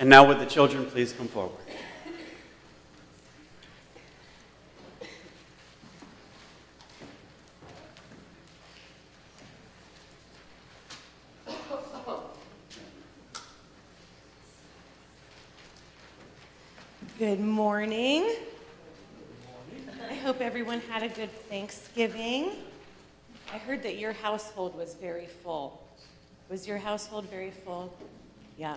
And now, would the children please come forward? Good morning. I hope everyone had a good Thanksgiving. I heard that your household was very full. Was your household very full? Yeah.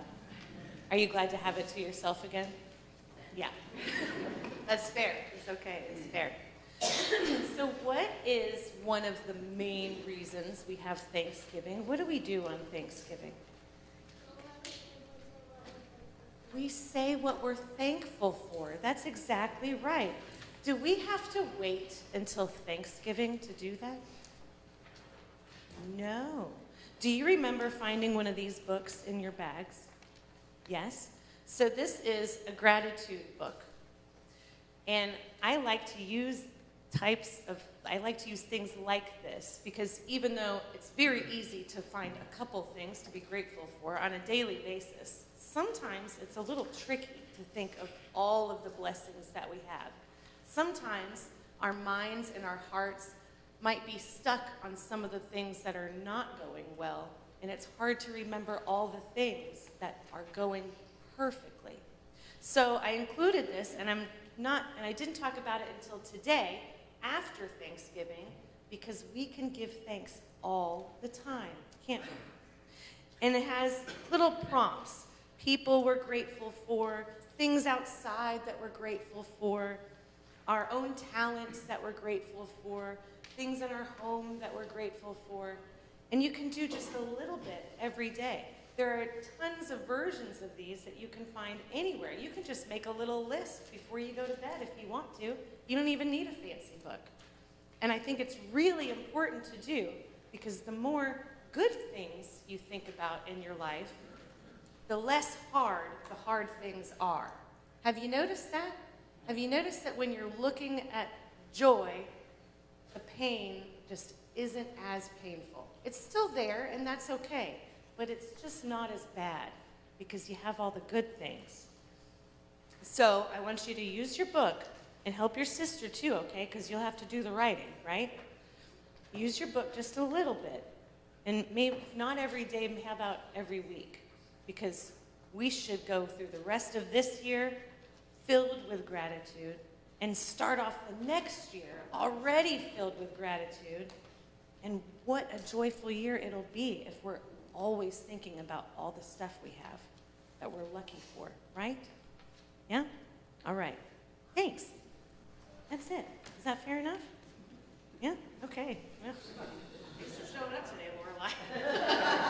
Are you glad to have it to yourself again? Yeah. That's fair. It's okay. It's fair. so, what is one of the main reasons we have Thanksgiving? What do we do on Thanksgiving? We say what we're thankful for. That's exactly right. Do we have to wait until Thanksgiving to do that? No. Do you remember finding one of these books in your bags? Yes? So, this is a gratitude book. And I like to use types of, I like to use things like this because even though it's very easy to find a couple things to be grateful for on a daily basis, sometimes it's a little tricky to think of all of the blessings that we have. Sometimes our minds and our hearts might be stuck on some of the things that are not going well, and it's hard to remember all the things that are going perfectly. So I included this, and I'm not, and I didn't talk about it until today, after Thanksgiving, because we can give thanks all the time, can't we? And it has little prompts people we're grateful for, things outside that we're grateful for, our own talents that we're grateful for, things in our home that we're grateful for. And you can do just a little bit every day. There are tons of versions of these that you can find anywhere. You can just make a little list before you go to bed if you want to. You don't even need a fancy book. And I think it's really important to do because the more good things you think about in your life, the less hard the hard things are. Have you noticed that? Have you noticed that when you're looking at joy, the pain just isn't as painful? It's still there, and that's okay, but it's just not as bad because you have all the good things. So I want you to use your book and help your sister too, okay? Because you'll have to do the writing, right? Use your book just a little bit. And maybe not every day, how about every week? because we should go through the rest of this year filled with gratitude and start off the next year already filled with gratitude. And what a joyful year it'll be if we're always thinking about all the stuff we have that we're lucky for, right? Yeah? All right. Thanks. That's it. Is that fair enough? Yeah? Okay. Yeah. Thanks for showing up today, Lorelai.